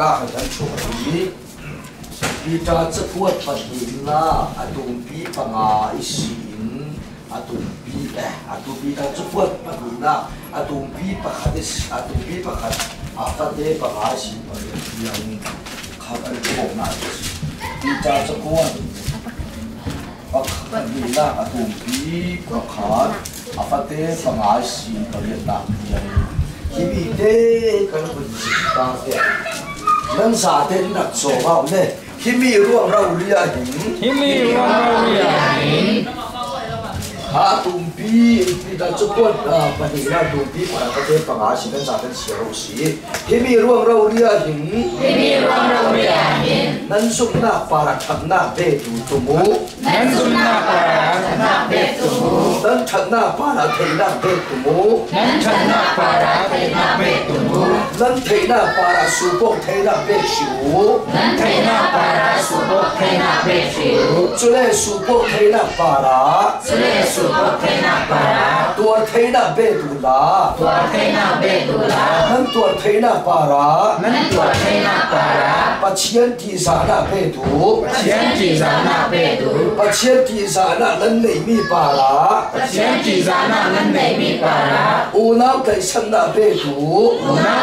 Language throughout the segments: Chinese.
kahraanthunghi pita cakuat pahnihna a tumpi panga i siin a tumpi eh a tumpi ta cakuat pahnihna a tumpi pakhat a tumpi pakhat a fate panga i siin paliang khat al kumawna pita cakuat pahnihna a tumpi pakhat a fate panga i siin paliang khat 響いてからこっちダンスや。 นั่นสาเทนนักโสภาเนี่ยที่มีร่วงเราเรียหินที่มีร่วงเราเรียหินข้าตุม 比比咱这管啊，把你那土比管那些房啊，现在咱们小时，黑米乱绕的啊行，黑米乱绕的啊行，南宋那巴拉城那贝土土木，南宋那巴拉城那贝土木，南城那巴拉城那贝土木，南城那巴拉城那贝土木，南城那巴拉苏波城那贝修，南城那巴拉苏波城那贝修，这里苏波城那巴拉，这里苏波城那。tuar thaina be tu la tuar thaina be tu la nan tuar thaina para nan tuar thaina para pachian ti za na be tu pachian ti za na be tu pachian ti za na nan nei mi para pachian ti za na nan nei mi para u na kai na be tu u na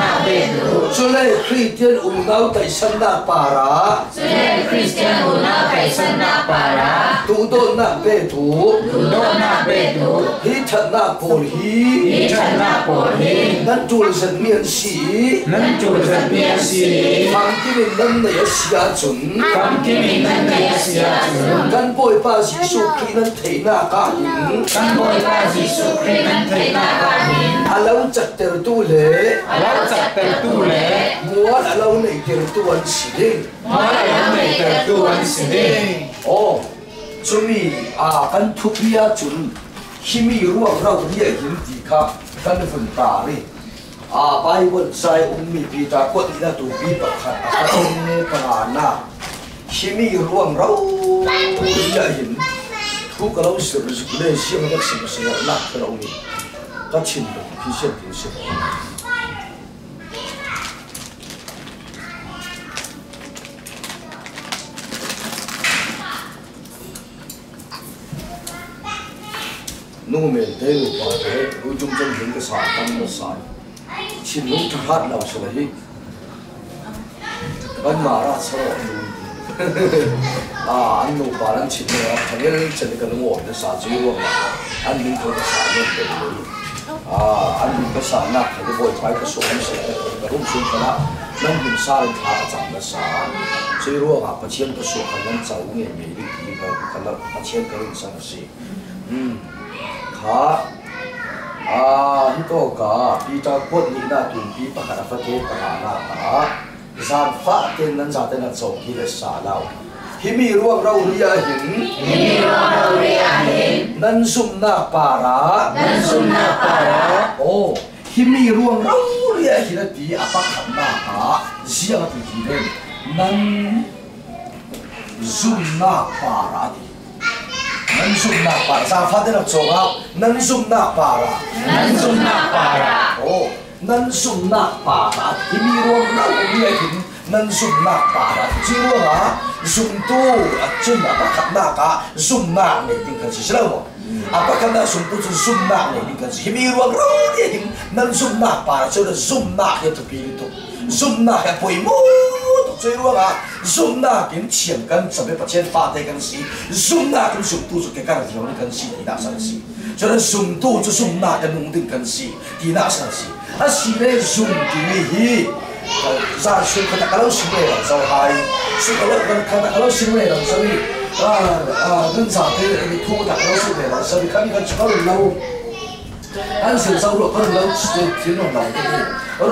na be tu chule christian u na kai san na para chule christian u na kai san na para tu do na be tu tu na bê tú hi thật na cổ hi hi thật na cổ hi năn chul dân miền sĩ năn chul dân miền sĩ phang kim in năn này xia chun phang kim in năn này xia chun năn bồi ba sĩ su khi năn thấy na cả hin năn bồi ba sĩ su khi năn thấy na cả hin alau chặt ter tu lệ alau chặt ter tu lệ mua alau này ter tu an sĩ đi mua alau này ter tu an sĩ đi oh จุมีอากันทุกียจุนฮิมีร่วงเราเรียหินตีค่ะกันฝุ่นตาลีอาไปวนใจอุ้มมีปีตากดนะตูบีประคัดอาตงเนปนานาฮิมีร่วงเราเรียหินทุกเราสืบสุเลเสียงรักสิบเสียงนักเรานี่ก็ชินดูพิเศษพิเศษ nung men te lu pa te lu jung jung jung ka sa tam na sa chi lu ta hat na sa hi ban ma ra sa ro lu à anh nụ bà anh chịu nữa thằng ấy lên chân cái nó ổn nó xả dưới luôn mà anh mình thôi xả luôn để lấy à anh mình có xả nát thì cái vội phải cái số anh sẽ cái hôm xuống cái đó nên mình xa lên thả chẳng nó xả dưới luôn à bà chân cái số khả năng cháu nghe mấy đi đi vào cái nó bà chân cái lên xả xí ừ าอันนี้ภาษาหนักเขาบอยไปกระสุนเสร็จกระรุ่มสุนทระนั่นเป็นสาลทาจังภาษาจีรัวกับประเชียนกระสุนขันนั้นเจ้าเนี่ยมีดีดีกับขันนั้นประเ nan zum na par za fa de na chonga nan zum na para nan zum na para o nan zum na para ti mi ro na u mi a hin nan zum na para chi ro hả zum tu a chim na pa khat na ka zum na ne ting kan si sra mo a pa kan na zum pu chu zum na ne ting kan si mi ro ro ye hin nan zum na para chu zum na ye tu pi tu zum na ya poi mo 最弱啊，zoom 那跟钱跟准备把钱发的跟西，zoom 那跟速度就给干的地方跟西，地那上西，所以速度就 zoom 那跟弄定跟西，地那上西，啊西嘞 zoom 地啥说看到老新嘞了，就嗨，说到看到老新嘞了，所以啊啊，跟啥的你拖到老新嘞了，所以看你看这个老。 อันสินสรุปเพิ่งเลิกสตูที่นู่นเรา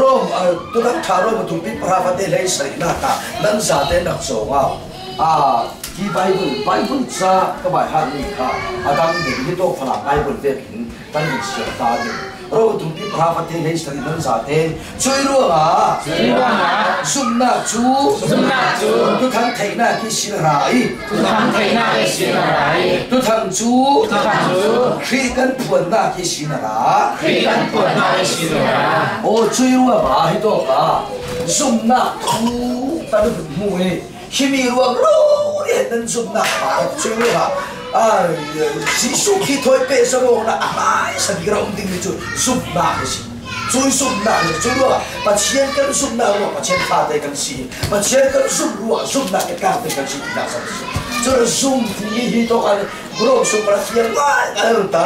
ร่วมตุนักทารมถุนพิพราประเทศไทยใส่หน้าตานั้นสาเตนักสงเอาอ่าที่ไบเบิลไบเบิลซาก็หายหามีค่ะอาจารย์เด็กที่โตฝรั่งไบเบิลเด็กหินตั้งอยู่เสียตาเด็ก ro tu pi pa pa te nei stari nan sa te. Chui ru ha na chu. Sum na chu. Tu thang thai na ki sin rai. Tu thang thai na ki sin rai. Tu chu. Tu thang chu. Khi kan phuan na ki sin ra. Khi kan phuan na ki sin ra. O chui ru ha hi to ka sum na chu. Ta du mu e. Khi mi ru ro ri nan na pa chui ru ha 哎呀，指数去台倍数我，哎，阿妈搞不定个就 zoom down 去，追 zoom down，把钱跟 zoom down 去，把钱花在跟死，把钱跟 zoom down 去，zoom down 的卡在跟死，哪算数？这 zoom 低一点的话，不用 zoom 了，现在哎，哎，都，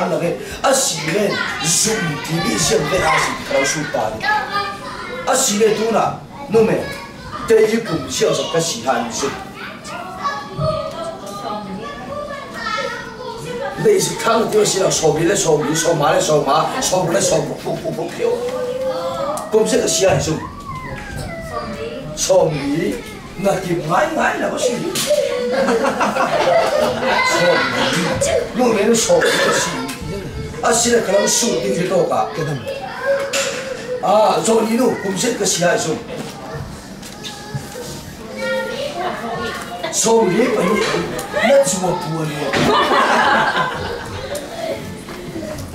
阿西阿西勒数大滴，阿西勒图啦，侬咩？这一股销售。bây giờ tiêu xin là sầu bị lên sầu bị sầu má lên sầu má sầu lên sầu phục phục phục phục phiếu cũng sẽ là xia hay dùng sầu mỹ là tìm mãi mãi là bác sĩ sầu mỹ lúc này nó sầu mỹ là à xì là cái nó sụt đi phía đâu cả à rồi đi đâu cũng sẽ là xia hay dùng sầu mỹ phải nhẹ nó chùa luôn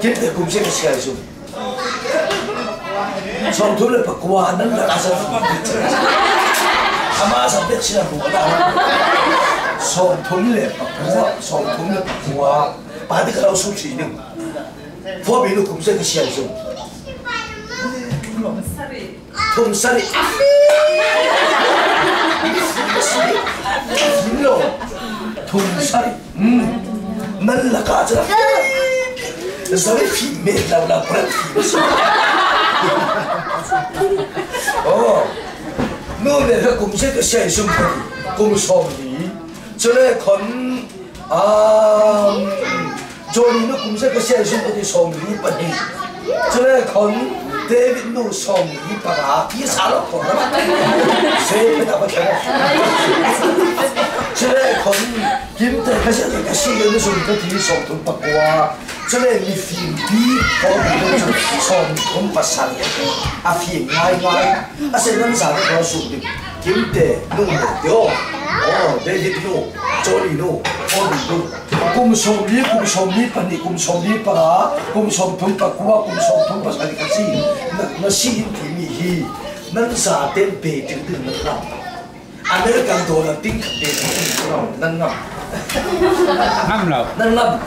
길때 금식의 시간이 좀 성도를 받고 와 난날 가서 가마서 백신을 보거나. 성도를 받고 와 성도를 받고 와 바디카라고 숨수 있는 법인은 금식의 시간이 좀 톰살이. 톰살이. 음. 날라가자 Vous savez filmer là où la pratique. 어, 너 내가 검색도 시험 보니, 검사니, 전에 건, 아, 존이는 검색도 시험 보니 소문이 빠니, 전에 건, 데빈도 소문이 빠가, 이 사람 보나 봐. 세배다고 제가. 전에 건, 김태가 시험 보니까 시험에서 우리가 뒤에 소문 받고 와. cioè mi fidi con son con passare a fie mai mai a se non sa con su di kimte non de oh, de de yo chori no on no kum som li kum som li pani kum som li para kum som thum pa kuwa kum som thum pa sari kasi na si ti mi hi nan sa tem pe ti ti na ra american dollar ting de nan nam nam lo nan nam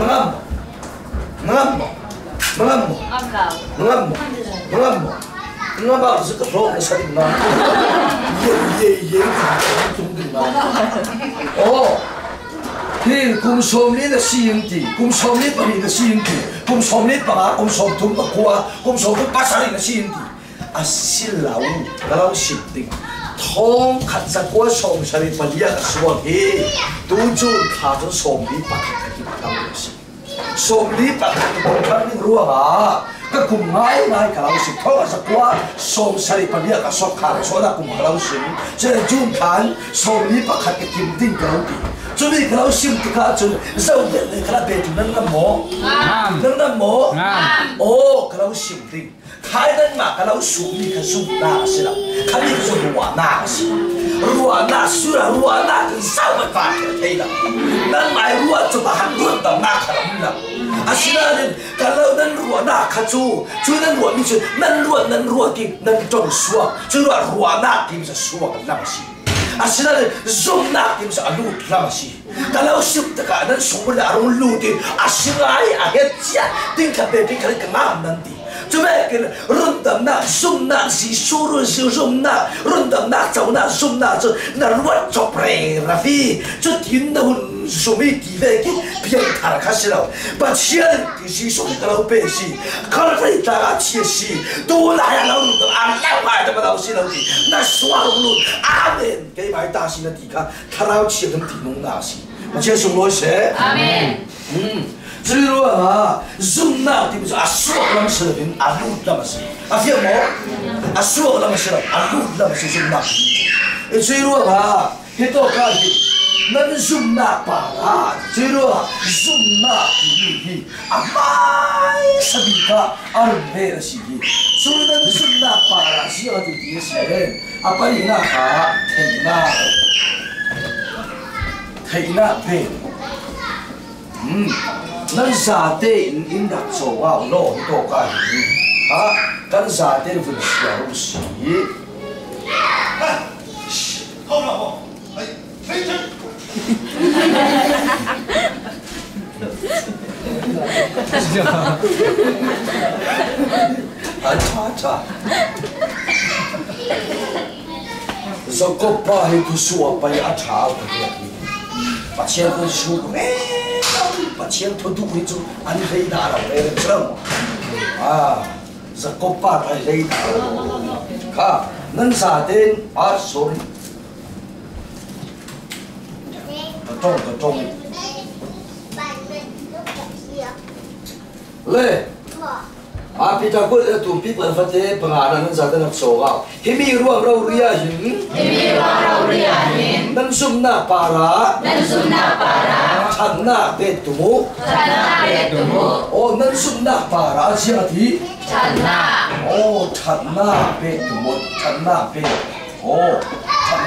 nam Ngam. Ngam. Âm đầu Ngam. Ngam. Ngam ba su ka pro na sa ni na. Ye ye ye ka tum ni na. Oh. Thì cùng xóm lý là xin thì cùng xóm lý bà là xin thì cùng xóm lý bà cùng xóm thùng bà qua cùng xóm thùng bà sa là xin thì à xin lão cái lão xin thì thông khát sa qua xóm sa lý bà liya là xuống thì tu chu thà cho xóm lý bà som li pa bom thar ning ruwa ha ka kum ngai ngai ka lau sik thong sa kwa som sari pa lia ka sok khar so da kum lau sim che jum than som đi pa khat ki kim ding ka ti chu ni ka lau sim ti ka chu zau de ka be tu nan na mo nan na mo o ka lau sim ding 开灯嘛，个老鼠你可是那是了，看你是我那是，我那虽然我那跟上文法可推了，那买我怎么还论到那可能了？啊是那人，个老能我那可住，就能我们就能我能我的能中说，就说我那听着说个那么些。asinan zoom na tim sa alut lang si kalau sip ta ka nan sumula arong lutin asingay ahet siya ting ka be ting ka ngam nanti 准备给了，润的那送那西收入收送那润的那走那送那这那乱作不那飞，这听的很说没地方去，别他了开始路，把钱的西送给老百姓，可能会大家吃西，多拿呀老润的啊，那坏的把老西老的，那耍龙龙阿门，给买大西的地卡，他老吃能地龙大西，我接受罗些，阿门，嗯。phải ta cái chia si tu lại là lâu được à lâu phải ta bắt đầu si lâu thì na xóa luôn amen cái bài ta si na thì cả thà lâu chia cái thì nông na si mà chia sung lối sẽ Amen 음, 至于啊，dùng nào thì bây giờ à suốt lắm sự đến à lút lắm sự à phía mỏ à suốt lắm sự à lút lắm sự dùng nào至于啊，迄道家己。咱dùng那把啊，这个dùng那比比啊，买什么个啊，没的事情，所以咱dùng那把啦，需要就提醒，啊，把你那卡提那，提那配，嗯。 咱啥地因因搭做啊，落很多家己，啊，咱沙地就分小事。哎，好嘛不，哎，飞车。哈哈哈哈哈哈！阿查查，说哥爸还读书啊，把伢查了，把钱都输了。bắt chiếc thu thúc như chú anh thấy đã là về chấm à giờ có ba cái thấy đã là ha nên sa tên ba số trong trong lê. apita kul na tumpi panfate pangaranan sa tanap soga himi ruang raw riyahin himi ruang raw riyahin nansum na para nansum na para chan na betumu chan na betumu o nansum na para siati chan na o chan na betumu chan na betumu o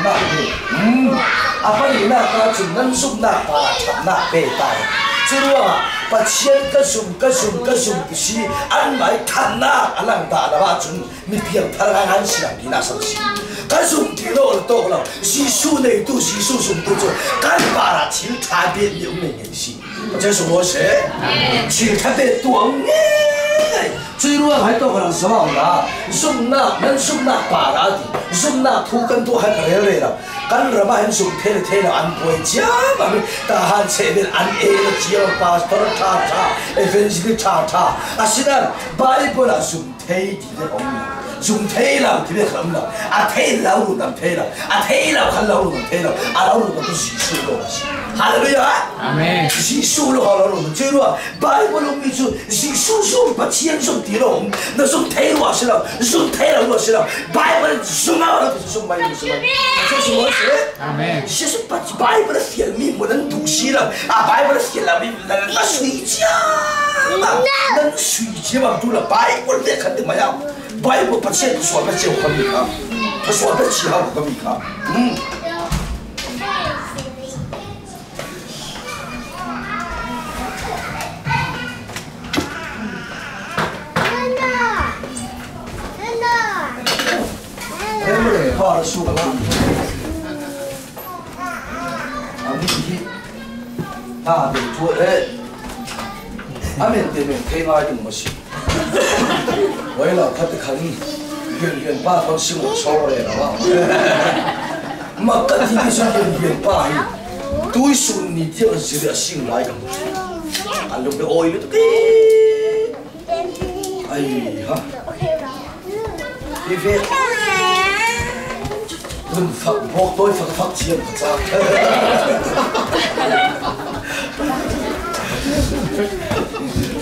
那巴拉是哪里？产那。哦，产那贝杜木，产那贝。哦，产那贝。嗯。apa ni nak ka chun nan sum na pa chap na pe tai chirwa pa chen ka sum ka sum ka sum si an mai than na alang ta la ba chun mi piang thar ang an siang di na sang si ka sum ti lo to lo si su nei tu si su sum tu chu kan pa ra chil tha be liu nei nei si 这是我写，去特别多哎，chuirua hai to kan sama na zum na nan zum na pa ra di zum na thu kan tu han re re ra kan ra ba han zum the the na an poi cha ba mi ta han se bil an e le chio pastor tha tha evangelist tha tha asina bible la zum thei di le ong 诵读了，记得看了，啊，读了，看了，读了，啊，读了，看了，读了，读了，啊，老人都不是属灵的，哈，对不对？属灵了，哈，老人都知道啊。Bible 里面属属属什么？弟兄们，那诵读了是了，诵读了是了。Bible 什么？我们都是诵 Bible，诵 Bible，诵 Bible，诵不能读死了，啊，Bible 写了，你你睡觉，能睡觉吗？读了 Bible，肯定没有。我也不不去，说不起五个米克，他说不起了五个米克，嗯。俺们一起，俺们做哎，俺们对面开那一栋么西？了啊，Bible 写了明能能睡觉了，能睡觉嘛？读了 Bible 的肯定没有，Bible 不写说不写我可没看，他说不写我可没看，嗯。真的，怕了输了。hi ta de tu e amen te men ke ngai tu ma si wai la khat khan hiền hiền ba con sinh một số rồi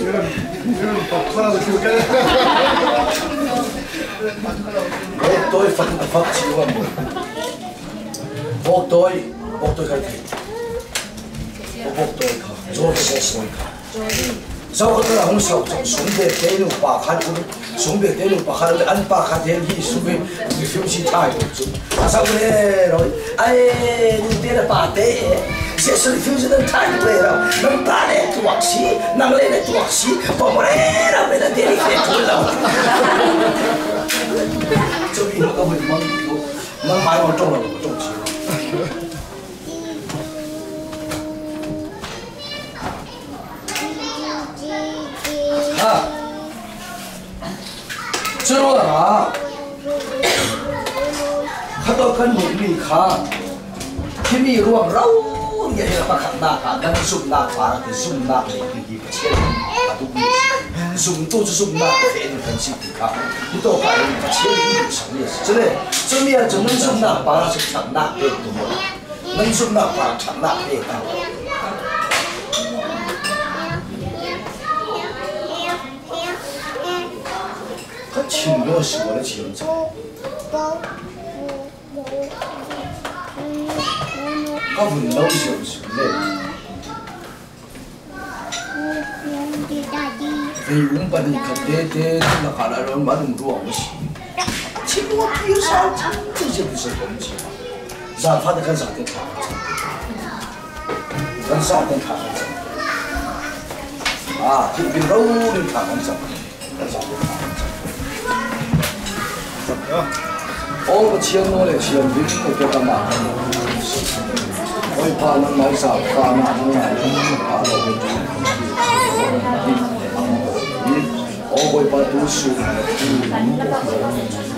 đó mà Bố tôi phật phật chịu mà bố tôi bố tôi cái gì bố bố tôi cả rồi bố tôi cả sau khi tôi hung sầu trong xuống về cái lúc bà khát cũng xuống về cái lúc bà khát ăn bà khát thì đi xuống về thì phiêu chi thay rồi sau này rồi ai đi tiền là bà tệ 现在是飞机的战斗机了，能打的多少级？能练的多少级？不过后来被那敌人给偷了。所以那个飞机都，能把我撞了，我撞死了。啊！知道了吧？他做ขนม饼干，这里有肉。你也是喊呐，那是送呐，啊，给送呐，给给给，不欠，他都不欠，送是送呐，反正很辛苦看，你多花点钱，钱也不省是，真的，真的只能送呐，把那是抢呐，不对？能送呐，把抢呐，对不对？他请的是我的钱财。Để tao 请我是我的钱财。我奋斗就是累。费用把你看爹爹，那下来了，蛮能多我行。请我比啥？这些不是东西吗？让他的跟啥子看？啥子看？啊，就跟老的看着，跟啥子看？哦，我钱我的钱，你我给他拿。我怕能买啥，怕拿能买，怕老的。我会把读书，我会把书留留，我钱花了，我会把读书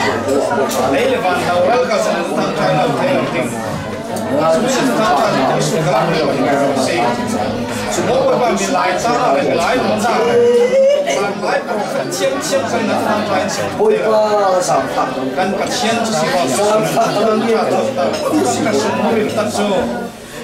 怎么会把米来上？把米来蒙上？把米来把它切切分的那么整齐？为什么？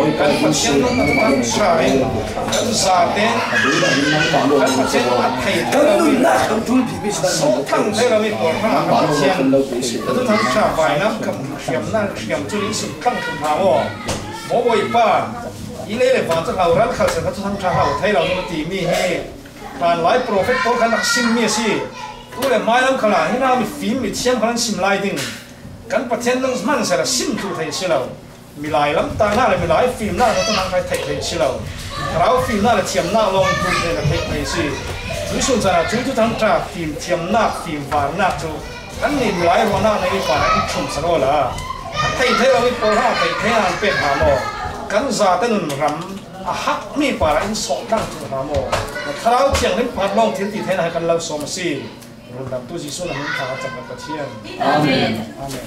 oi kan pasien no na tan sai kan sa te kan pasien ma thai kan nu na kan tu bi mi sa là thang ne la mi por ha ma pasien ta tu thang cha pai na kan khiam na khiam chu ni su kan kan ha wo mo oi pa i le le va cha ha ran kha sa ka tu thang cha ha thai la no ti mi he tan lai prophet por kan nak sin mi si tu le mai lam khala hi na mi phim mi chiam kan sim lai ding kan pasien nang man sa la sim tu thai si lao มีหลายลำตาหน้าเลยมีหลายฟิล์มหน้าเราต้องนั่งไปเทคยเลยชิลเอาเราฟิล์มหน้าเราเทียมหน้าลองทุนเลยนะถ่ายเลยสิจุดส่วนจาจุดทุกทั้งจ้าฟิล์มเทียมหน้าฟิล์มวานหน้าจูอันนี้มีหลายวันหน้าในฝ่ายชมสโลละถ่าเท่าวิปลาถ่ายเท่าเป็นหามอกันซาเต้นรำอาฮักมีป่าอินสองดั้งจูกหามอคราวเทียงเล่นพัดลงเทียนตีเท่ากันเราสมศีรุ่นดับตู้จีสุนันท์ขาจับกระเทียมอาเมนอาเมน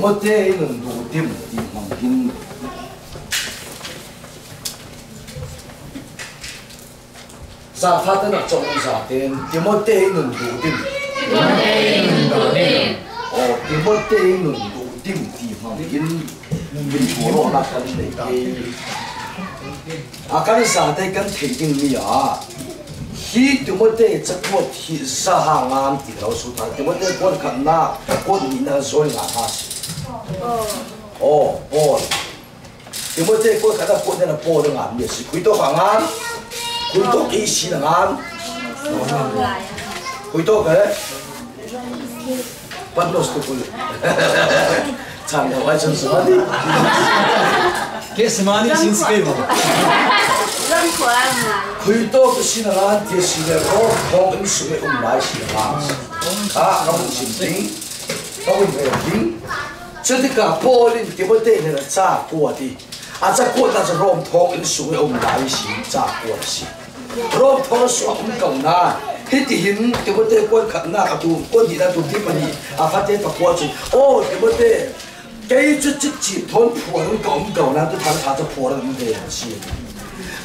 咁我爹能多点点能听。 sa pha ta na 哦，哦，有冇这波看到波在那波的眼也是回头看啊，回头一起的眼，回头个，半多是不？唱的完全是满的，给什么你心思给？认错了吗？回头是的眼，也是的，我我跟你，我们来是的眼，啊，我们心情，我们没有病。 ชุดที่กับโพลินที่ว่าเต้นเนี่ยจ้ากวดีอาจจะกวดอาจจะรวมทองอินสูงองค์ไดสิจ้ากวดสิรวมทองสวมเก่าหน้าฮิตหินที่ว่าเต้กวดขัดหน้าขัดตูกวดหินขัดตูที่มันนี่อาพัดเต้ตะกวดสิโอ้ที่ว่าเต้แกจุดจิดจีบทนผวนเก่าเก่านั้นทุท่านอาจะผวนมันเด่นสิ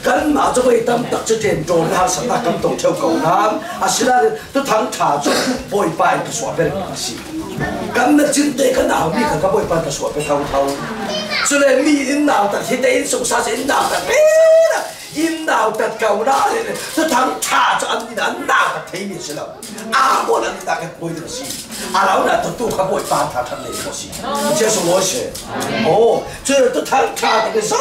กันมาจะไปตั้มตักจะเด่นโดนทางสำนักกำตงเท่าวเก่าน้ำอาชิลาตุทังขาจะดปล่อยไปสวมเป็นสิ 跟那真的跟哪米可个不会办的说别偷偷，所以米人闹得现在因送啥子闹得别了。因闹得狗那里呢，都谈查着你那闹得体面是了，啊我那那个不会的事，啊老那都都可不会办他他那个事，这是我写，哦，这都谈查的个什么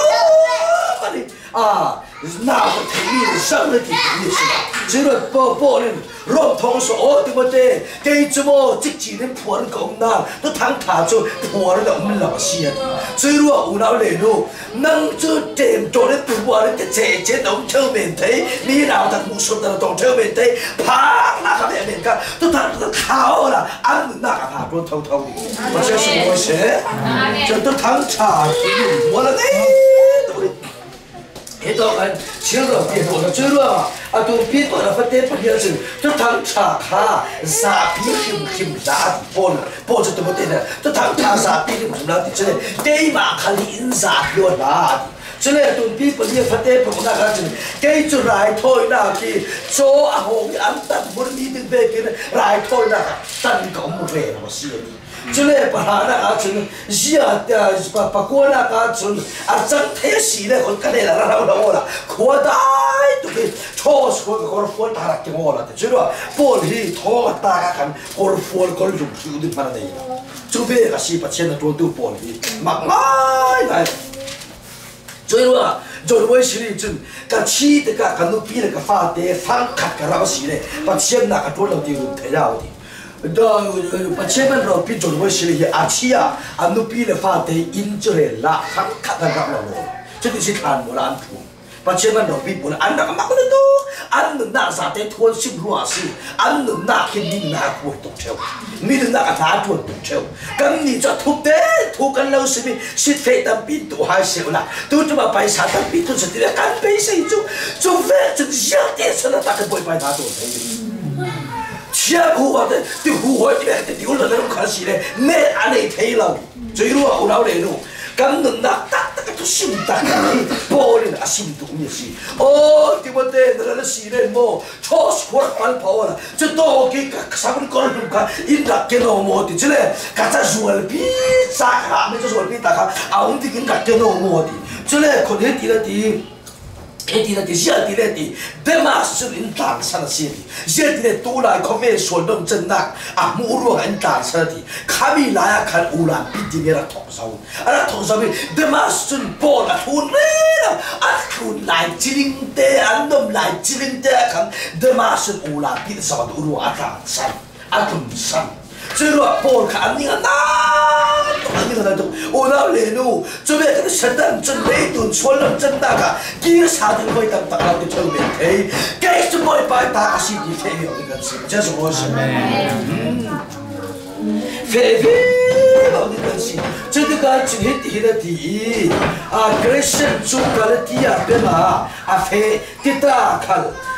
的。啊，那个体力上了体力是吧？这个包包呢，让同说哦对不对？给怎么这几年破的工呢？都谈他做破的我们老些，所以说有老来路，能做点做的不破的姐姐农村面对，你老的无数的农村面对，啪那个面面看，都谈都讨了，俺们那个他不偷偷的，我这是我写，这都谈差我了呢，对不对？hết ตัวกันเชื่อเราเปียตัวเราเชื่อเราอะตัวปีตัวเราเต้ปะเฮียสิจะทั้งชาคาสาพีขิมขิมสาปนปนจะตัวเต้นี่ยจะทั้งชาสาพีขิมขิมแล้วที่เชื่อเต้มาคลีอินสาพยนละฉะนั้นตุนพี่ปนียพัฒน์ผมนะครับจึงแกจุรายโอยนาคีโซอาหงอันตันบุรีเป็นเบกินรายโอยนาตันของมุเรนมาเสียดี chule parana ka chun zia ta pa pa ko na ka chun a chang the si le kon ka le la ra ra ola ko dai tu ke cho so ko ko fo ta ra ke ola te. Chulu pol hi tho ta ka kan ko fo ko lu chu di para dei chu be ka si pa chen nó to tu pol hi. Mak mai ngai chulu a rồi với xử lý chân cả chi cái cả cả bị pi là cả pha tế phang khát cả rau xí này bắt xem là cả tuôn đầu tiêu thế nào thì do pachebal ro, pi jor mo shil hi achia anu pi le fa te in jore la khang kha ka ga lo chu ti si than mo la an thu. Pachebal ro, pi bol an da ma ko to an nu na sa te thon sim ruwa si. An nu na khi ni na ko to cheu mi nu na ka tha tu to cheu ni cho thu te, thu kan lo si mi. Si te ta pi tu ha se la. Tu tu ba pai sa ta pi tu se ti kan pe se chu. Chu ve chu ja te sa na ta ko pai ta 吃苦啊！的，要苦海里面一那路在苦死嘞，没安里提路，走路好老难路，咁两下得得个都心淡，不然阿心度咩事？哦，对不对？那不？是嘞，冇，初时我反怕我啦，就多几下三五个人，一家一家弄毛的，这里家在做个 pizza，那里在做个 pizza，阿我们家在弄毛的，这里可能几多点。哈？没就说比大家，啊，我们这跟那给那么的，这嘞可能地了地。cái gì là thì giờ thì là thì để mà sự in tàng sang là gì giờ thì là tu lại có vẻ số đông chân nặng à mua ruộng in tàng sang thì khá bị 这乱波看你个哪，你个那种，我那来路，准备这个圣诞备一顿吃了真大个，第一啥都可以当大佬的臭面皮，该是不会摆大喜的费用，你看是，这是我是没，费费用的东西，这都该今天提的提，啊，该是中国的第二个嘛，啊费的大块。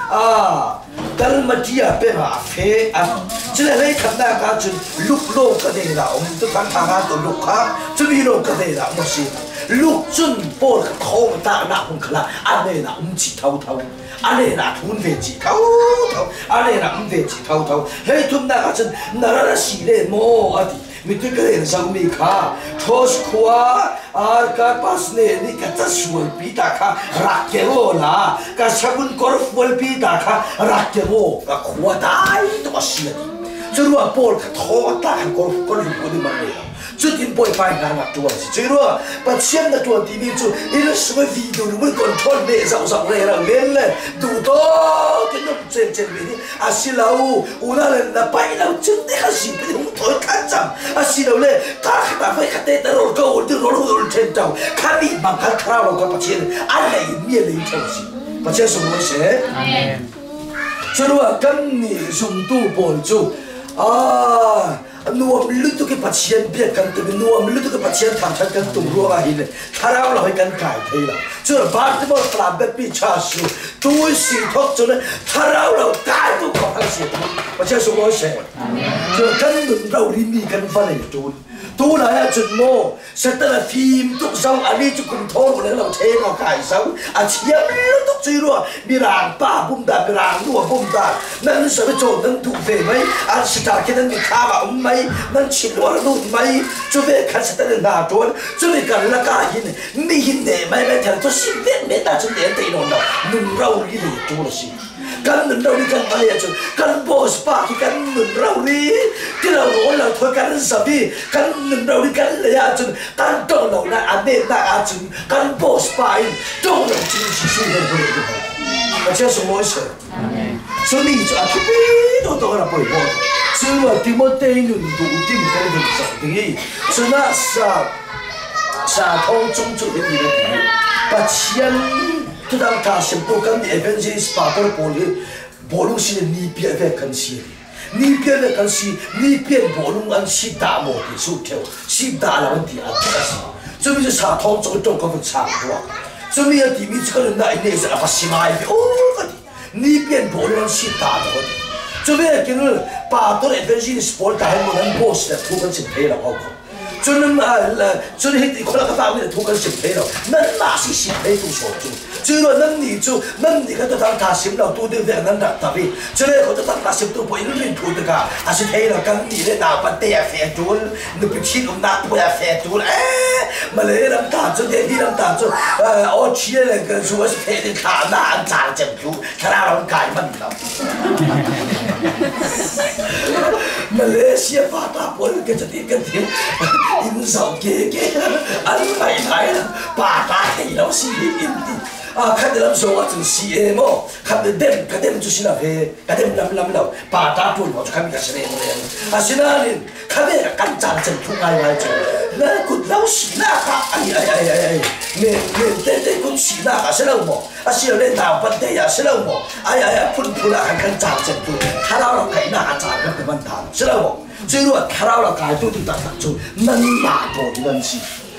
路，这边这个神灯真雷顿，说了真那个，几个啥都会当当到的后面推，该怎么摆大个心里飞有那个事，这是我是嗯，飞飞有那个事，这个个今天第的 mitükere zangmi kha thos khua ar ka pasne ni ka chashul pi ta kha rakke wo la ka shagun kor fol pi ta kha rakke wo ka khua dai to asiati churwa pol kha thota kor kor ko ni ma ne จุดอินปอยไปนานหลักจวนสิจุยรัวปัจเจียนนะจวนทีนี้จุอินสมัยวีดูรู้ไม่คอนโทรลเบสเอาสังเรรังเล่นเลยดูโตกินนกเจนเจนไปนี่อาศิลาอูอุนาเลนนะไปเราจึงได้ข้าสิไปหุ่นถอยขันจังอาศิลาเล่ตาขัดไฟขัดเตะตลอดก็อุดร้อุดเทนเจ้าข้ามีบังคับคราวเราก็ปัจเจียนอะไรเมียเลยเท่าสิปัจเจียนสมรู้เสียสรุปกันนี่สมตู้ปนจูอ่า nuam lutu ke patient biat kan tu nuam lutu ke patient tham tham kan tu ruwa hi le tharau la kan kai thei la chu bar te bol flab be pi cha su tu si thok chu le tharau la kai tu ko hang si tu ma cha su mo she chu kan du rau ri mi kan fa le tu tu la ya chu mo se ta la phim tu sau ani chu kum thor le la the ko kai sau a chia lutu chu ruwa mi ran pa bum da mi ran nuwa bum da nan sa be chu nan tu ve mai a sta ke nan mi kha ba um mai mai nan chi lor lu mai chu ve kha sa na ton chu ve kan la ka hin mi hin ne mai mai thar chu si ve me ta chu de te no no nun rau ri lu chu lo si kan nun rau ri kan mai chu kan boss pa ki kan nun rau ri ti la ro la tho kan sa bi kan nun rau ri kan la ya chu kan dong lo na a be ta a chu kan boss pa in dong lo chu chu chu de ko ko Gracias, Moisés. Amén. ba cha so mo se so ni chu a tu pi to to la po po so wa ti mo te nun du tim kan du sa ti so na sa sa thong chung chu ni ni ni ba chian 就当他先不跟你 evangelist 把个玻璃玻璃是你别别跟西，你别别跟西，你别玻璃安西大摩的手条，西大了问题啊，这个是，这边是查通这个中国的查多，这边要地面这个 人那一定是啊把西马一边哦个的，你别玻璃安西大的问题，这边给人把个 evangelist 玻璃大还不能过时的，突然间赔了好苦。就能啊，就那一块那个单位的土根心配了，能哪些心配都说住。就说能你就能你个都当他心了多的在能当特别，就那个都当他心都不因为土的个，还是配了跟你的哪不得费多，你不听我哪不要费多哎，没来人打住的，你人打住，呃，我去那个说是配的卡那安扎正住，他那人改门了。 马来西亚发达不是跟着点跟点。in sau ke ke an mai thai ba ta thei lo si in ti à khát đến làm số à chừng si em mo khát đến đêm khát đêm chú xin là về khát đêm làm làm đâu bà ta buồn vào cho khát mình xin em à xin là nên khát đến căn chăn chân thu ngay ngay chứ nè cút lâu xí na cả ai ai ai ai ai nên nên tên tên cút xí na cả xin đâu mo à xin là nên nào vấn đề à xin đâu mo ai ai ai phun phun là căn căn chăn chân thu khát lâu là cái na chăn cái vấn đề xin đâu mo 最弱他老了改都都打打出能拿多的东西，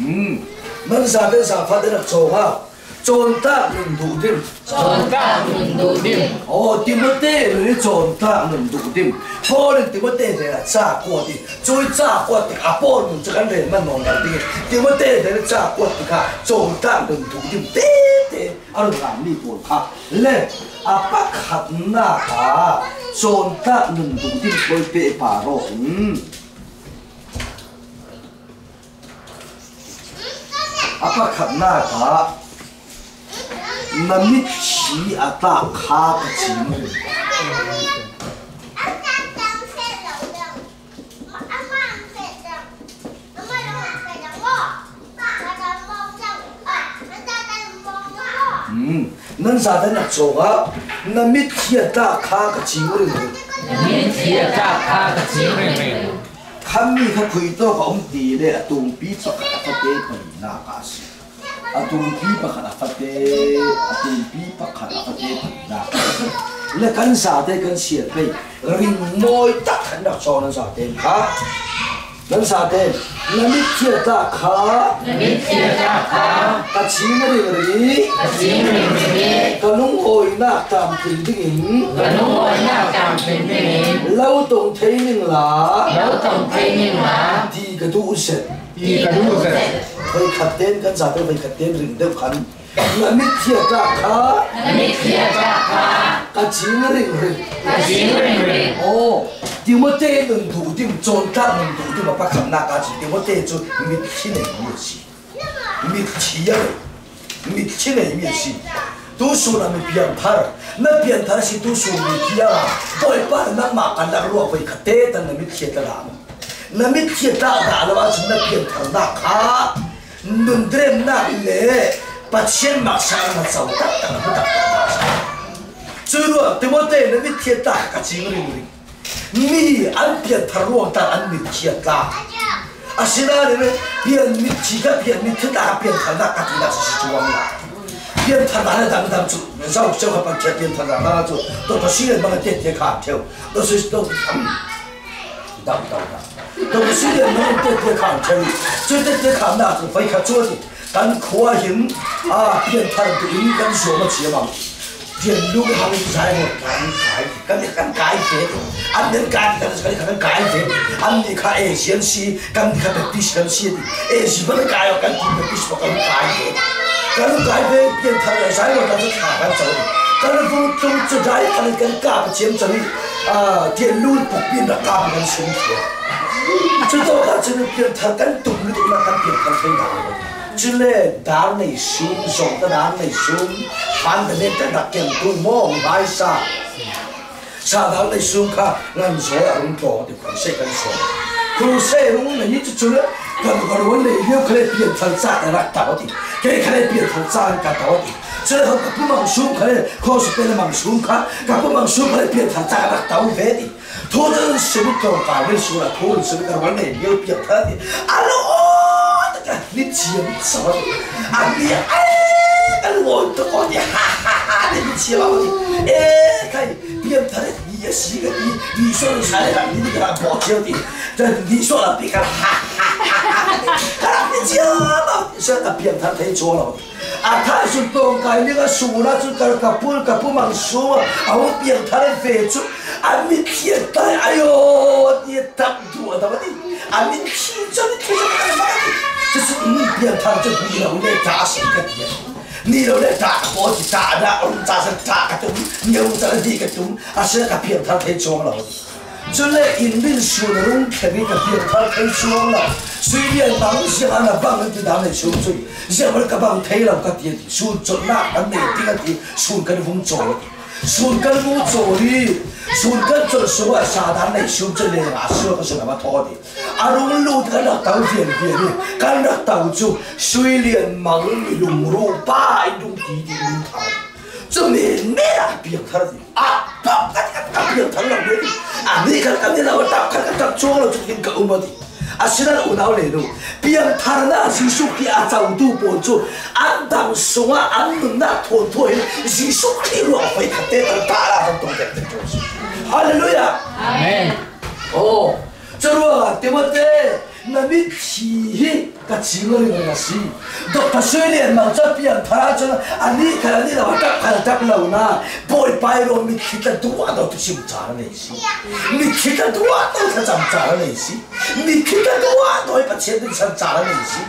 嗯，门上边上发的那做啊，做大轮土的，做大轮土的。哦，点么得你做大轮土的，可能点么得的炸锅的，最炸锅的阿婆们这个人们弄的，点么得的炸锅的卡，做大轮土的，得得，阿罗南里波卡，嘞，阿巴卡那卡，做大轮土的会被扒罗，嗯。 阿爸看那个？那没吃阿爸卡个鸡母。妈两，妈，嗯，恁啥子那做啊？那没吃阿爸卡个鸡母的。没吃阿爸卡个鸡母。khăn mi khắc khui to có ông tì lệ à tùng pi bạc khát phát tê bởi nà cả sĩ à tùng pi bạc khát phát tê à tùng pi bạc khát phát tê bởi nà cả sĩ lệ cắn giả tê cắn xỉa tê rình môi tắc khăn đặc cho nó giả tê khá นั่นสาเดนละมิเทียตาขาละมิเทียตาขาตาชิมริรีตาชิมริรีกะลุงโอยนาตามถึงดิ่งกะลุงโอยนาตามถึงดิ่งเล่าตรงเทนิงหลาเล่าตรงเทนิงหลาดีกระดูเสร็จทีกระดูเสร็จไปขัดเต้นกันสาเดนไปขัดเต้นริงเดิมขันละมิเทียตาขาละมิเทียตาขากะชิมริรีกะชิมริรีโอ้ điều mà tê đừng thủ tiêu trốn ta đừng thủ tiêu mà bắt khám nạc gì điều mà tê cho mít chi này mít gì mít chi à mít chi này mít gì tu số là mít biển thar nó biển thar si tu số mít chi à đôi ba nó mà ăn là luộc với khát tê ta nó mít chi ta làm nó mít chi ta đã là bao chúng nó biển thar nạc khá đừng đêm nạc lệ bắt chen mà sang mà sầu tắc ta nó tắc chứ rồi điều mà tê nó mít chi ta cả chi người người 你安别他乱打安得铁嘎阿是拉的那变你们几个变你们这大变态那阿迪娜是装的别他妈的咱们做们组让小伙伴跳别他妈做走都不是人的电梯卡跳都是都不是人的都不是人的电梯卡跳的这电梯卡那是非常准的咱可行啊变态的你们学不起吗 ma 见路个行在我干改，跟你干改的，俺们干的是跟你看改的，俺们看哎先是跟你看别必须跟写的，哎是不能改哦，跟你别必须不跟改的，跟你改的变成了啥我都是看看走的，跟你都都这在跟你跟 chứ lệ đá này xuống dòng ta đá này xuống phan ta nên ta đặt kèm tôi mong bài xa. Xa đá này xuống khá làm gió là rung tỏ thì khổ xe cần sổ khổ xe rung là như chút chú lệ còn còn vấn đề yêu khá lệ biển thần xa là lạc tảo thì. Cái khá lệ biển thần xa là cả tảo thì. Cho nên họ cặp mạng xuống khá lệ khó sổ tên là mạng xuống khá cặp mạng xuống khá lệ biển thần xa là lạc tảo về thì. Thôi dân sẽ lúc cầu tạo lên xuống là thôi sẽ lúc cầu vấn đề yêu biển thần thì. Alo! 你紧张，啊你哎，我都搞的，哈哈哈，你紧张你，哎，看别他你也是一个你你说的啥呀？你给他报警的，这你说了别看了，哈哈哈，你紧张？你说那别他太作了。啊，他是东街那个树那就搞搞不搞不忙树，啊，我变他的非猪，啊，你天呆，哎呦，你打不他妈的，啊，你天真，你天真，你他。这是你变态，这不要来打谁个的，你要来打我就打的，我们打是打个东，牛在那个东，啊是个变态太装了。这来因为说那种肯定个变态太装了，随便当时俺那帮人就当来收水，要么个帮推了个爹的，说做那俺那这个的，说跟风做的。顺根我做的， Surgat sur suwa sadar na ishub sur le ra suwa ka suna ma todi. Aru lu ta सुनकर चो सुबह साधारण शुभ चले आशियों का सुना मत होती अरुण लोट कर रखता हूँ फिर फिर कर रखता हूँ जो सुइलियन मंगल युम रोपा युम दीदी युम था जो मेरे मेरा बियर थर दी आ पाप का का का बियर थर लग गई आ नहीं कर कर नहीं लगा टाप कर कर टाप चोर लोग चुकिन का उम्र दी 아시나 우나올레노 비앙 타르나 지수키 아자우두 보조 안당 송아 안는나 토토에 지수키로 회카테 따라서 동작들 조심 할렐루야. 아멘. 오, 저러와 때못때 na mi thi hi ka chilo ri si doctor sulian mang cha pian phara chana ani khara ni la tak khal tak lo na boy pai ro mi khita duwa do tu sim cha na si mi khita duwa do ta cham cha na si mi khita duwa do pa chen ni cham cha na si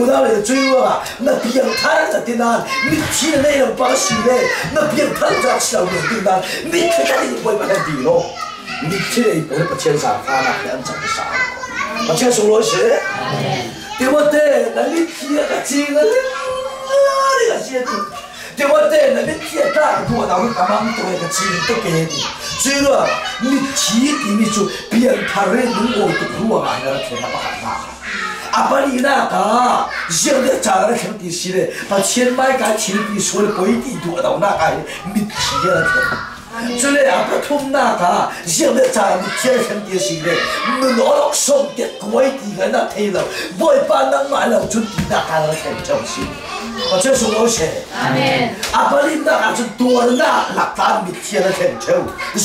uda le chui wa na pian thar cha ti na mi thi na le pa si le na pian thar cha chao le ti na mi khita ni boy pa ti lo mi thi le boy pa chen sa pha na pian cha sa 把钱上发了，两张啥？把钱送落去，对不对？那你提个钱啊，你个钱的，对不对？那你提大多，那我干嘛多一个钱都给你？所以说，你提的你就别他人能我都我俺那天他不喊那。阿爸你那个，现在咋个肯定是嘞？把钱买个钱比说的贵的多到那个，没提了天。所以啊，不通那个，像那咱们天天电视的，我攞落送的鬼地个那睇了，我一般能买了就地那看了很高兴。我这是我写的。阿门。阿爸你那还是多那那咱们天了很丑，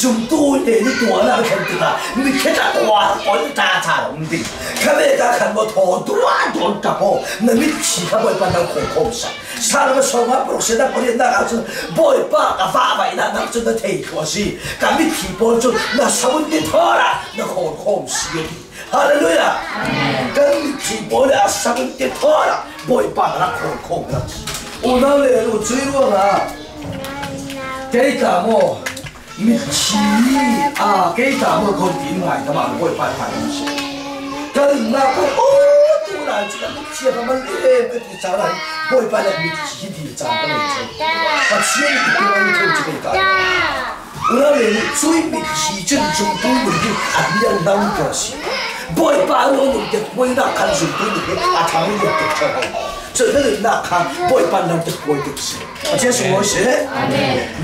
用多的你多那很地个，你看他哇，我打叉唔的，看那个看我头多多大包，那你起他会把那空空上。啥那个说话不是那不是那个是不会把个发白那那真的太可惜，咱们提包就那什么的错了，那空空是的。哈利路亚，跟提包哈利路亚！跟主伯的阿神的拖啦，不会把那苦苦的，我那里有追问啊，给他么？你吃啊，给他么可点来的嘛？不会办还东西，跟那个哦，突然这个米奇他妈那个的长来，不会办那米奇的长不来钱，把钱给他们偷去给他。有的含量当个是，不会把我们的味道看出都有啊，他们有的出来。这个人那看不会把人的味道是，而且是我写，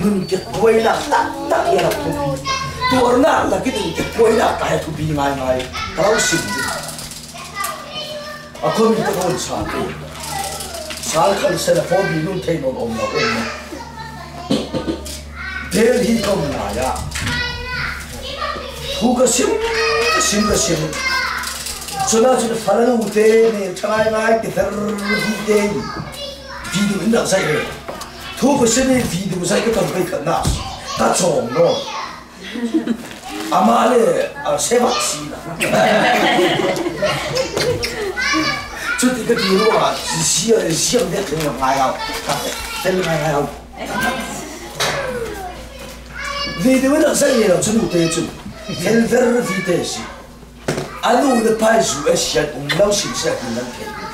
你的味道大大也了不比，多那那个人的味道大也不比爱爱，高 电梯咁难呀，图个新新个新，这那就是发了路的呢，出来来给他儿子的，地图你哪 sais 的，图个新的地图晒个准备看那，他中了。阿妈嘞，啊，谁把气了？这这个地路啊，需 Videoyla sen yere çabuk teyçim. Kel verri fi teyçim. Anu ve payz ve eşyal umlav şimşak minnan kelbi.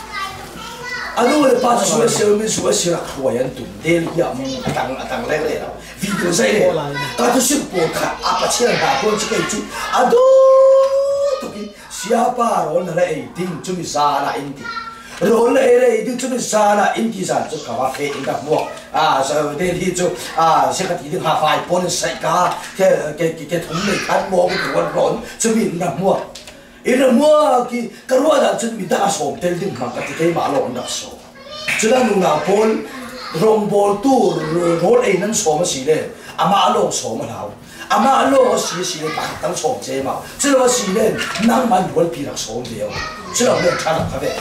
Anu ve payz ve eşyal min su eşyal akhuayan tum. Del ya atang atang lek lek. Video sen yere. Kato şık boka apa çel bakon çıkay çu. Adu. Siapa rol nala eğitim çumi sağla intim. ร้เลยเลยดิฉันซาละอินทิสันจุดขาวเฟอินกับมวกอ่าสาวเดินที่จุดอ่าเสกัดที่ดึงหาไฟปนใส่กาเทเกเกถุงเลยขันมวกถือว่าร้อนจะมีนักมวกอินมวกกี่กรัวาดันจุดมีตาสมเตลดึงมันก็จะได้มาลงดับโซจุดนั้นนุนาพลรอมบอลตู้รถเอ้นั้นสมสีเลยอามาโลสมเราอามาโลสีสีลยปักตั้งสมเจมาจุนั้นสีเลยนั่งมันวนพีรักสมเดียวจุดเราเรื่องชาติเขาเป็น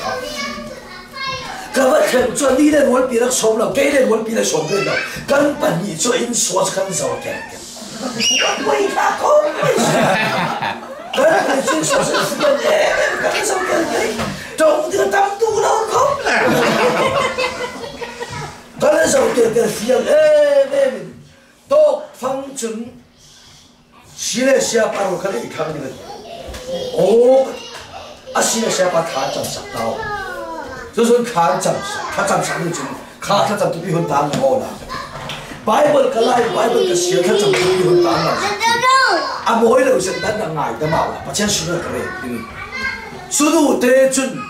kha cham tu bi hun tan ho la. Bible kalai Bible ka sia kha cham tu bi hun tan la. A moi lo sen dan na ngai ta ma la. Pa chen su na kare. Su du te chun kor be ne ya su kher kher a kor be tu ta hon pe. Ngai ngai na chum chen chen. そうしててかばんててみてちゃうあこれでパリダちょっとこうあ そしてカーチャムシカーチャムシャムチンカーチャムシビホンタンホーラ。バイブルカライバイブルカシュカチャムシビホンタンホーラアモイルウセンタンダンガイダマワパチェシュナカレイスドウテチュン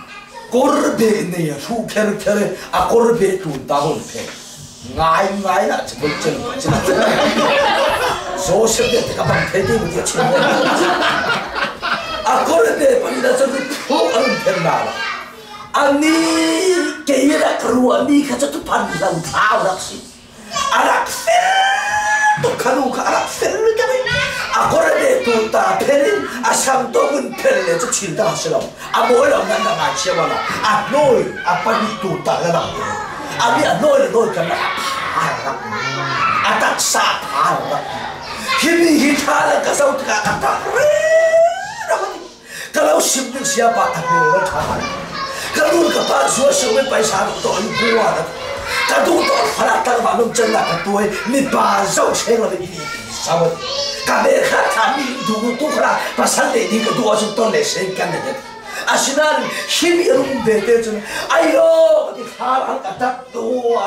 コルベネヤシュケルケルアコルベトンイイ Ani ke ira kerua ni ka jatuh pandang tau nak si Arak fel tu kanu ka arak fel ni kami? Aku rade tu ta pelin asam tu pun pelin tu cinta hasilam Aku rade nak nak ngaji mana lah. Aduh apa ni tu ta kena Abi aduh aduh kena arak Atak sap arak Kini kita lah kasau tu ka atak Kalau simpul siapa aku rade tu adami. Just tang fa tuai khal ka du no ni wa di. dâu việc nông chân ta cả tụ nổn nó thì thế biết là cũng sẽ là biết cà phê chứ đó cả chân gì số cả mùi cái này tôi tôi là thực sự bị tại cả thà sang thà đi thà chân sang coi thì cái làm gì cũng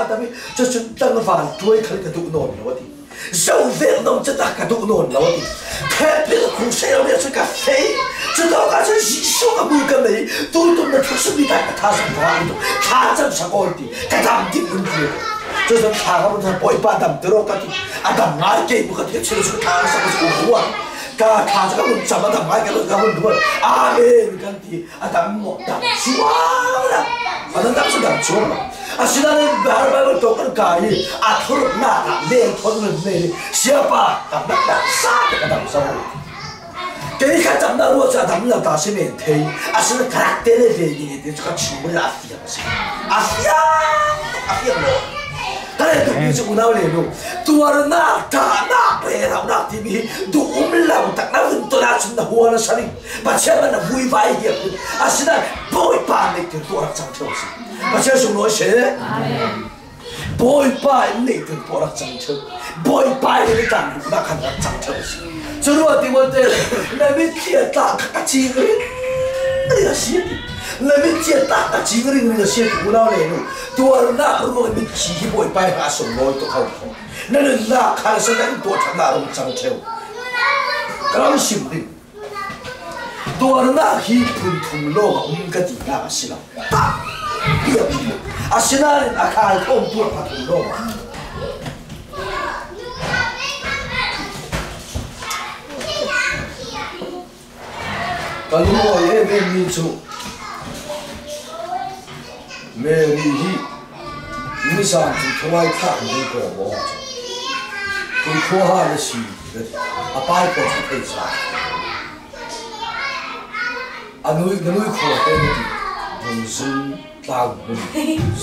được 这是他我们这不一般的，得了个的，啊，他买给不可 贴切的是他什么是苦啊？噶他这个问怎么他买给了个问什么？啊，哎，你看的，啊，他莫当爽了，反正当时当错了。啊，现在呢，还还会多个改，啊，头那啊，脸头那那，小把，他那那啥 ka tha cha lu cha ba tham ai ka lu ka lu du a be kan ti a tam mo tam chua la a dan tam su dam chua la a si dan ba ba ba to kan ka yi a thur na ka le thur na le sia pa tam na ta sa ka dam sa lu cái khác chậm đã luôn ra đấm là ta sẽ mệt thế à sẽ khác thế này về thì để cho các chú mới là phiền à phiền à phiền rồi tare da una wale no tuwar na ta na pe na una tv du umla uta na hun to na chunda huwa na shari ba chema na bui vai ya asina boy pa ne te tuwar chang chau si ba chema su no she amen boy pa ne te tuwar chang chau boy pa ne ta na kan chang chau si 所以我对我对，那边铁打，咔嚓叽。ringa siete la minchia tata ci ringa ringa siete kuna ole no tu ar na rumo mi chi hi boy pai ha so no to kau ko na na la kha sa na to cha na rum chang cheu kram sim ri tu ar na hi pun thum lo ma um ka ti na sila ta à asina a kha ko pur pa thum lo ma mo ye be mi chu me ri hi mi sa chu thwai tha ni ko bo ku kho ha le si a pai ko chu pe sa a nui na nui kho te ni bun sun ta bun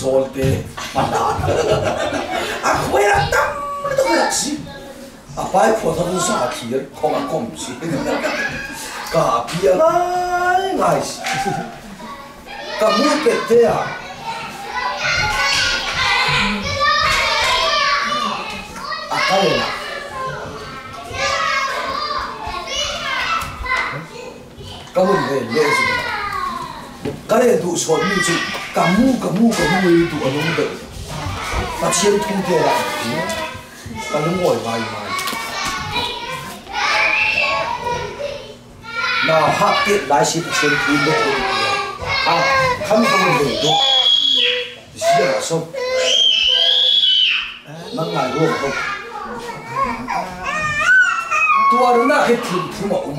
zol te a khoi ra tam to ra si a pai ko tha bun sa ki ko ma kom si Σκάπια γάις Τα μου πετέα Ακάλενα Kamu ni ni ni. Kalau itu soal ni tu, kamu kamu kamu itu anu tu. Tak siapa tu dia lah. Kamu ngồi hoài mà. 老好的，来些钱，多的很。啊，他们他们很多，你想想说，能买多好？多那还出出毛呢？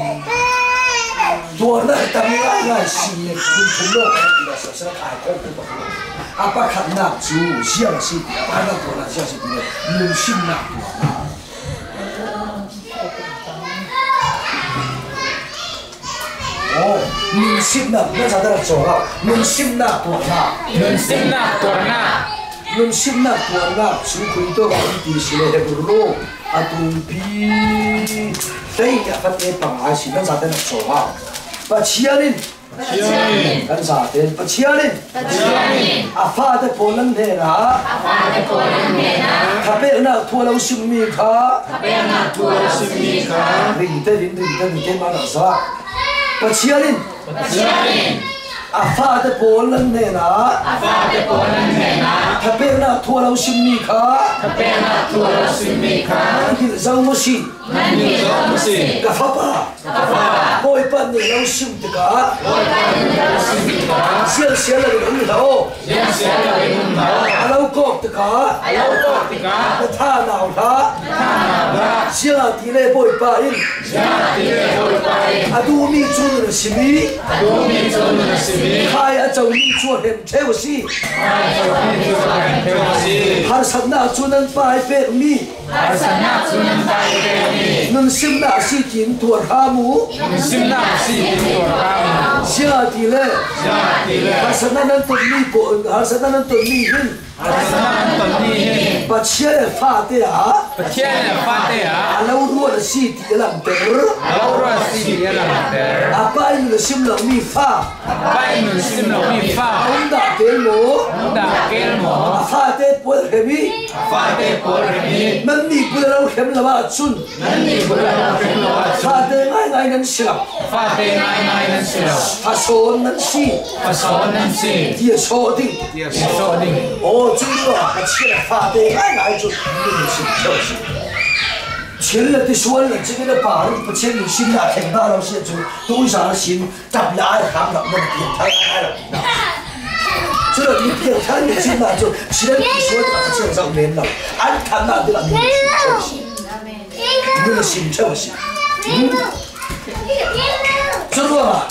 多那单位爱爱吸烟，出出肉，你想想想太恐怖了。阿爸看那住象棋，摆那多那象棋，你你羡慕那多？ 눈심나, 내 자들아 좋아. 눈심나 도나, 눈심나 도나 눈심나 도나, 주구이도 어디시네 해부르로 아둠비 세이야 같은 방아시 내 자들아 좋아. 바치아린 지연이 간사된 바치아린 지연이 아파데 보는 해라 아빠의 보는 해나 가베나 토라우 심미카 Pachialin. Pachialin. Afa à, de pha để na. lên nè bolan ne na. Thapena thua lo simmi kha. Thapena thua lo simmi kha. Nang ki zau mo si ka fapa boy pan ni lo sum te ka sial sial la ngun da o alo ko te ka ta tha na o tha sial ti le boy pa in adu mi chu na si mi khai a chau mi chu hem che wo si har sat na chu nan pa pe mi nang sim na si jin tuar hamu nang sim na si jin tuar hamu sia ti le sia ti le hasana nan ton ni po hasana nan ton ni hin hasana nan ton ni hin pa che le fa te a pa che le fa te a alau ru la si ti la ter alau ru la si ti la ter apa in le sim la mi fa apa in le sim la mi fa onda te lo 发呆不 happy 发呆不会 happy 不能 ok 不不能 ok 发呆爱来能西了发呆爱来能西了发呆爱爱能西了。发呆爱爱能西了。发呆能西发呆能西了发呆爱来发呆爱来能西了发发呆爱来就是不能西了发呆爱了亲的说了这个的把我不欠你心那天大道谢罪多伤心大不压力大不了我的太难了就是你表达你去嘛，就其他你说的在墙上面了，安看嘛对吧？你的心，你的心在不心？嗯。这个嘛，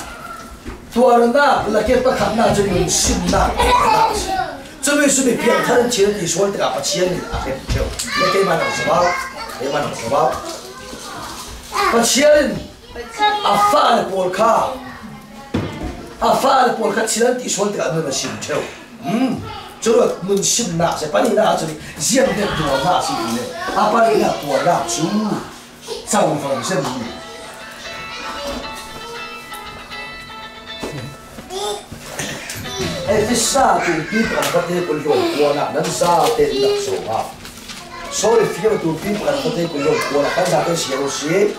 多少人呐？不来给不看呐，就用心呐。这位是你表达的，其实你说的啊，不欠你啊，就你给买十西吧，给买东西吧，不欠，啊发的不卡。a fare porcazzina di soldi che aveva sì, cioè, mm, che non si nasce, pari nasce, si è detto a nasce, a pari la tua nasce, mm, sa un si se non è fissato un tipo alla parte con gli occhi, non sa te la sua, solo il figlio di un tipo alla parte con gli occhi, guarda, pensate sia lo si è,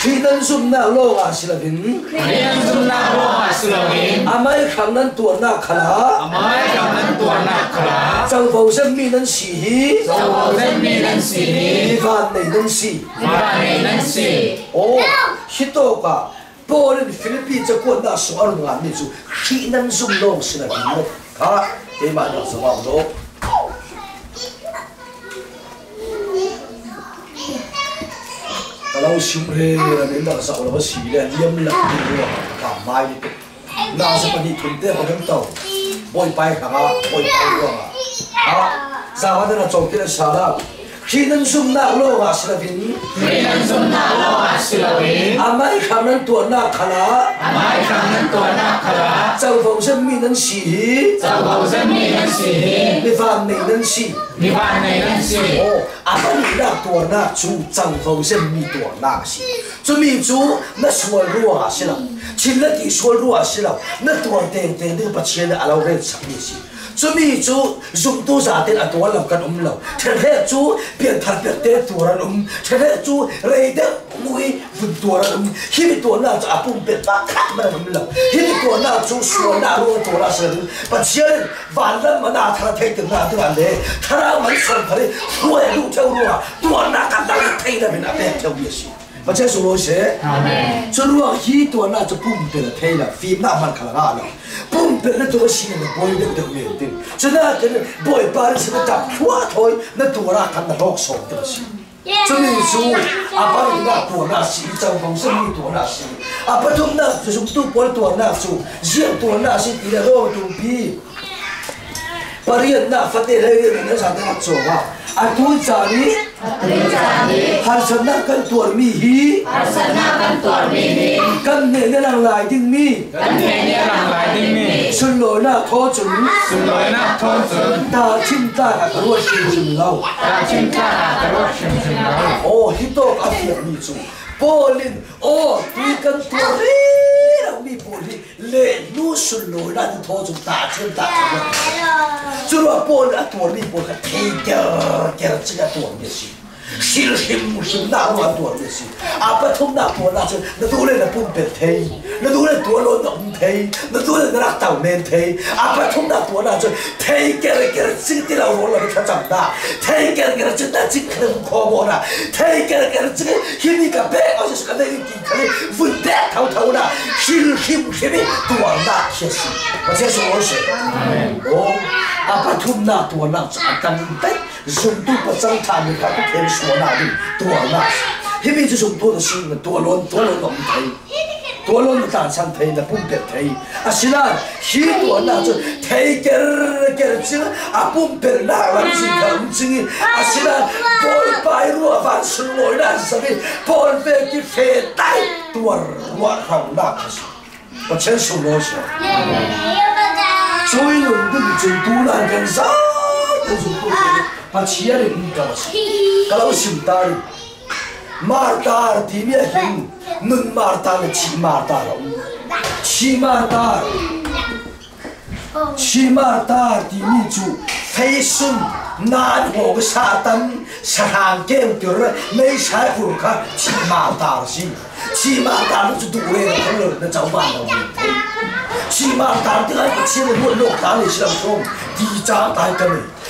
khi tân sum na lo à sila bin khi tân sum na lo à sila bin amai khang nan tuan na khala amai khang nan tuan na khala châu phổ dân mi nan si hi châu phổ dân mi nan si hi van này nan si van này nan si oh hito ka bố lên Philippines cho quân đã xóa ngàn đi chú khi nan sum lo sila bin ha thế mà nó sum lo. lâu xung rê là đến đợt dậu là bác sĩ là liêm lập đi rồi cả mai đi là sẽ còn đi thuyền tết vào đêm tàu bôi bay cả bôi bay rồi đó ra bắt đầu là trồng cái là xà lợn ขีนั่นซุ่มหน้าโลกาสลาวินขีนั่นซุ่มหน้าโลกาสลาวินอาไม่คำนั้นตัวหน้าขลาอาไม่คำนั้นตัวหน้าขลาเจ้าของเส้นมีนั้นสีเจ้าของเส้นมีนั้นสีนิพานในนั้นสีนิพานในนั้นสีโอ้อาไม่นักตัวหน้าจูเจ้าของเส้นมีตัวหน้าสีจะมีจูนั่นส่วนรัวสิละชิ้นละที่ส่วนรัวสิละนั่นตัวเต็งเต็งนี่ปัจเจกอะไรเรื่องสักนิดสี chu mi chu zum tu za ten atwa lo kan um lo thre chu pian thar pek te turan um thre chu rei de mui vun turan um hi mi tu na chu apum pe ta khat ma um lo hi mi tu na chu su na ro tu ra se pa chen van la ma na thar thei te na tu an de thara man san phare huai lu chau ro tu na kan da thei da bin a pe chau ye si มาเชื่อสุโรเชสุโรฮีตัวน่าจะพุ่งเป็นเทละฟีมหน้ามันขลังอะเนาะ bùm bẹt nó tụi xin nó bồi được được miệng tin cho nên cái bồi ba nó sẽ tập quá thôi nó tụi ra cần nó học sổ được xin cho nên chú à ba nó tua tụi nó xin trong phòng sinh nó tua nó xin à ba chúng nó chú dụng tôi bồi tua nó số riêng tua nó xin thì là đâu tụi bi. Bà riêng nó phát đi lấy nó sao nó học sổ à Atu cari harsana kan tuar mi hi harsana kan tuar mi hi kan ne ne lang lai ding mi kan ne ne lang lai ding mi sun lo na tho chun sun na tho chun ta chim ta ka ro shim shim lau ta chim ta ka ro shim shim lau oh hito ka fi mi chu polin oh tui kan tuar ri 玻璃玻璃来露水了让你拖走打车打车就这么多了多了一波了太多了这个多了这 실힘 무심 나와 돌듯이 아빠 톰나 보나서 너 노래는 뿜뱉테이 너 노래 돌로 넘테이 너 노래 나락다우 태. 아빠 톰나 보나서 테이 깨르깨르 찡띠라 올라가 찾아온다. 테이 깨르깨르 찡나 찡크는 고모라. 테이 깨르깨르 찡 힘니까 배 어제서가 내 인기까지 분대 타우타우나 실힘 힘이 도와온다. 예수. 어제서 오시. 오. 아빠 톰나 보나서 아까 멘테 좀도 버짱 타는 거 괜찮 多纳里多纳是，因为这种多的是多伦多的龙腿，多伦的大长腿的不边腿，啊是那许多那就腿根根筋啊阿波那完是钢筋，啊是那多白罗凡是罗那什么，多边的腿带多罗好那可是，我真是罗是。所以，我们就多难跟上，就是不行。把企业的唔搞是，噶老心大的，马大的地面 hin，恁马大的骑马大了，骑马大，骑马大地面就飞顺难我个沙灯，沙行见掉了，没柴火看骑马大是，骑马大的就多嘞，可能那早晚了问题。骑马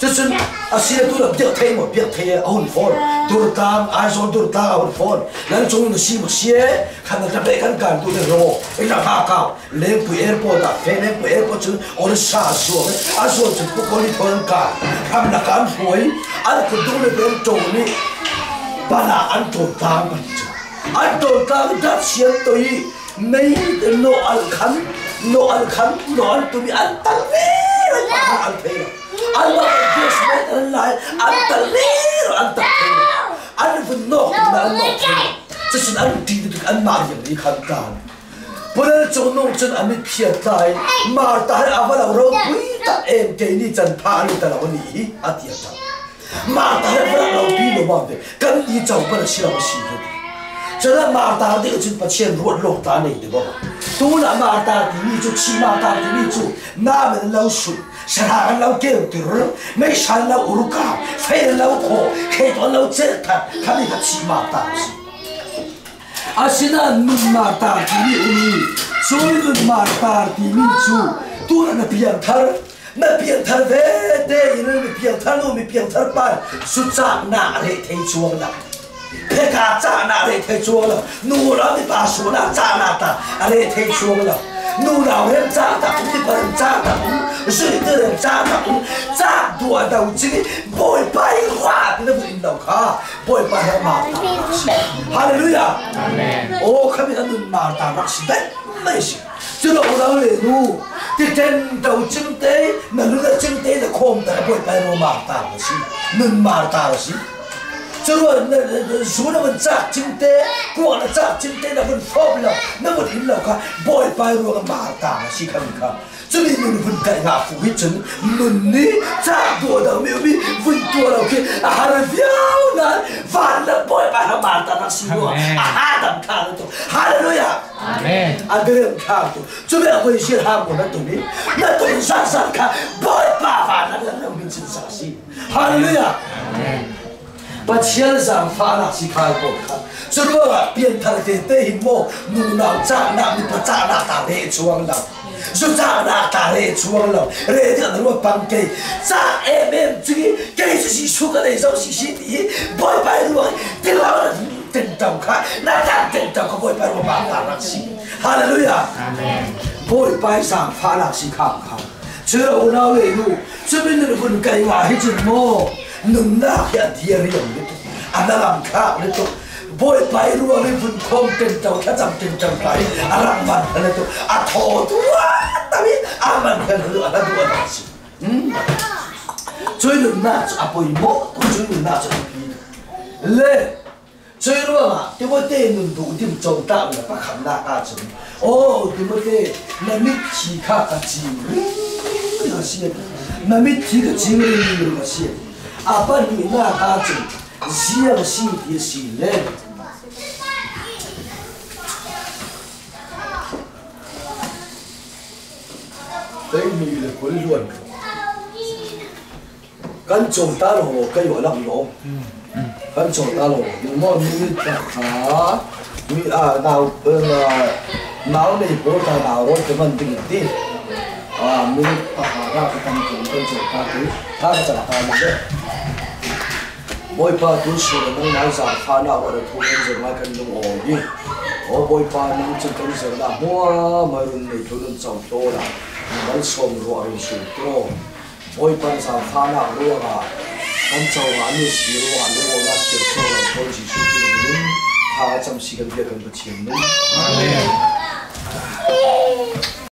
chú chú à xí là tôi là biết thấy mà biết thấy à hồn phone tôi ai rồi tôi tam hồn phone. Lần chúng nó xí mà xí khăn là cái khăn cản tôi là rồi anh là hạ cao lên airport à phê lên bụi airport chứ ông xa xuống à xuống chúng tôi có đi thôi cả khăn là cản phổi anh cũng đúng là đến chỗ này là anh tôi tam mà anh tôi tam đã xiên tôi mấy nó ăn khăn nó ăn khăn nó ăn tôi bị ăn tăng về ăn thế 安推了。Allah Dios me lai anta lero anta an vun no. na no 这是安地的这个安马样的看到，不然就弄成安的撇在马达阿瓦老肉贵的 em 给你真怕你的老你啊跌到，马达阿瓦老比了嘛的，跟你走不了西老西的。这个马达的就把钱落落达内的吧，都那马达的你就起马达的你就那么老水。Saraan lau kêu tur mấy san lau uruka phê lau khổ khê to lau chết thật kami ka chi ma ta si asina nun ma ta ti ni uni choi nun ma ta ti ni chu tu na piang thar na piang thar ve te ina mi piang 拍卡扎那来太作了，努了的把手了扎那打，阿来太作了，努老人扎打，不的本扎打，谁个人扎打，扎多到这里，不会白花的那不领导卡，不会白他妈打，哈利路亚，我看见他都骂打骂死的，没事，这老老来努，这真到真得，那那个真得的空的不会白我骂打的是，能骂打的是。这个那那那说那么炸金的，过了炸金的那么错不了，那么停了看，不会摆入个马达是看不看？这里面问题啊，不会真，问你炸多的没有比问多了去，啊还是漂亮，反了不会把它马达那是我，啊哈等看得懂，哈利路亚，Amen. 啊个人看不，这边会写他我的懂你，那懂上上看，不会把法那个人民真傻心，哈利路亚。把钱上发那是开过看，所以说变态的对么，怒恼炸那你不炸那打的装了。说炸那打的装了，人家那么帮给炸 M M 这个给自己出个那种是心里，不会摆落，电脑人真照看，那咱真照可不会摆落把那那是，哈利路亚。不会摆上发那是看看，这我那位路这边的分给话还真么。nunna ya dia ri yang itu analam ka itu boy pai ru ri bun kom ten tau ka jam ten jam pai arang man ala tu a tho tu wa tapi aman ka lu ala du ala si hmm chui nunna chu apoi mo tu chui nunna chu pi le chui ru ma te bo te nun du dim chong ta la pa kham na ka chu o te bo te na mi chi ka ka chi na si na mi chi apani na tachu ziang si ti si le đây mình là quấn luôn căn chồng ta lò cây gọi lắm lỗ căn chồng ta lò mà mình ta khá à nào là nào này bố ta nào rồi cái mình tình tin à mình ta khá ra cái căn chồng căn ta cứ ta chả ta mình boy pa tu su da nang nai sa pha na wa da thu kan zeng mai kan lung o yi o boy pa nang chen kan zeng da mo ma run nei thu lun chau to la dal som ro ai su to. Boy pa sa pha na ro ga kan chau ga ni si ro ga lo ga se so la ko ji su ti lun ha cham si kan bia kan ba chim nun Amen.